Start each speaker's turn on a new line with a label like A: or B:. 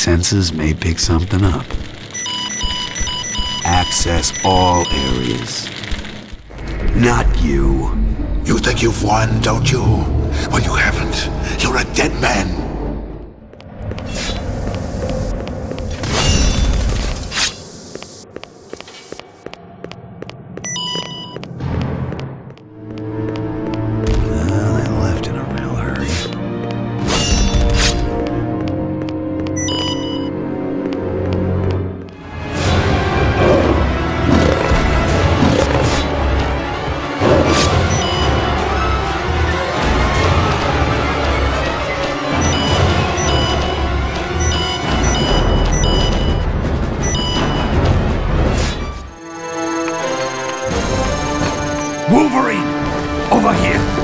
A: senses may pick something up. Access all areas. Not you.
B: You think you've won, don't you? Well, you haven't. You're a dead man.
A: over
C: here!